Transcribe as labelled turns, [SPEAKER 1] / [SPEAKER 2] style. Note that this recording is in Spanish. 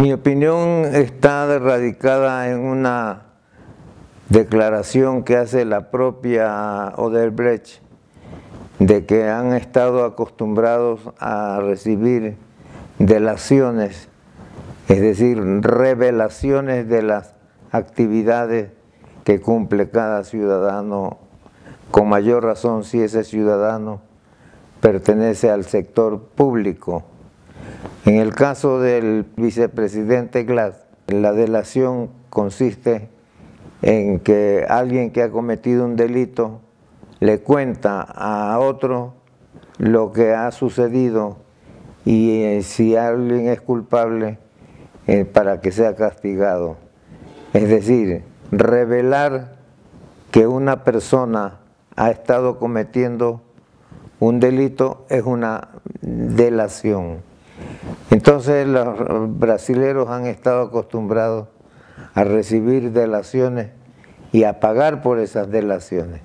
[SPEAKER 1] Mi opinión está radicada en una declaración que hace la propia Oderbrecht de que han estado acostumbrados a recibir delaciones, es decir, revelaciones de las actividades que cumple cada ciudadano, con mayor razón si ese ciudadano pertenece al sector público. En el caso del vicepresidente Glass, la delación consiste en que alguien que ha cometido un delito le cuenta a otro lo que ha sucedido y eh, si alguien es culpable eh, para que sea castigado. Es decir, revelar que una persona ha estado cometiendo un delito es una delación. Entonces los brasileros han estado acostumbrados a recibir delaciones y a pagar por esas delaciones.